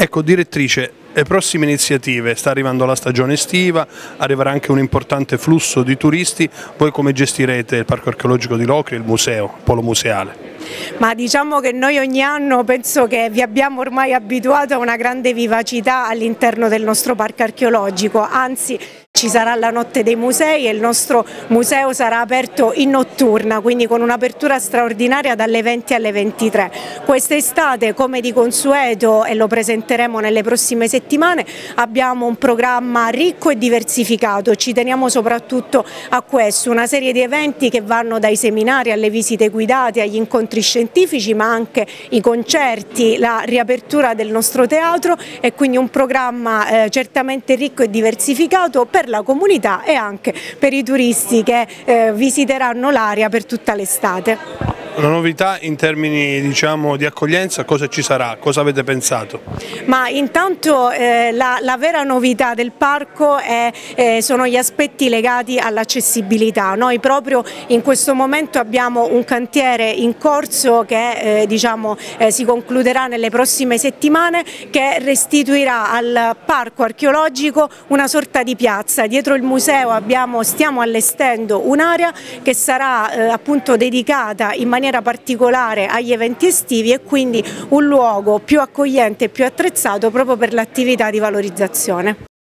Ecco, direttrice, le prossime iniziative, sta arrivando la stagione estiva, arriverà anche un importante flusso di turisti, voi come gestirete il Parco Archeologico di Locri il museo, il polo museale? Ma diciamo che noi ogni anno penso che vi abbiamo ormai abituato a una grande vivacità all'interno del nostro parco archeologico, anzi ci sarà la notte dei musei e il nostro museo sarà aperto in notturna, quindi con un'apertura straordinaria dalle 20 alle 23. Quest'estate, come di consueto, e lo presenteremo nelle prossime settimane, abbiamo un programma ricco e diversificato, ci teniamo soprattutto a questo, una serie di eventi che vanno dai seminari alle visite guidate, agli incontri scientifici, ma anche i concerti, la riapertura del nostro teatro e quindi un programma eh, certamente ricco e diversificato per la comunità e anche per i turisti che eh, visiteranno l'area per tutta l'estate. Una novità in termini diciamo, di accoglienza, cosa ci sarà? Cosa avete pensato? Ma intanto eh, la, la, vera novità del parco è, eh, sono gli aspetti legati all'accessibilità. Noi proprio in questo momento abbiamo un cantiere in corso che eh, diciamo, eh, si concluderà nelle prossime settimane che restituirà al parco archeologico una sorta di piazza. Dietro il museo abbiamo, stiamo allestendo un'area che sarà eh, appunto dedicata in maniera maniera particolare agli eventi estivi e quindi un luogo più accogliente e più attrezzato proprio per l'attività di valorizzazione.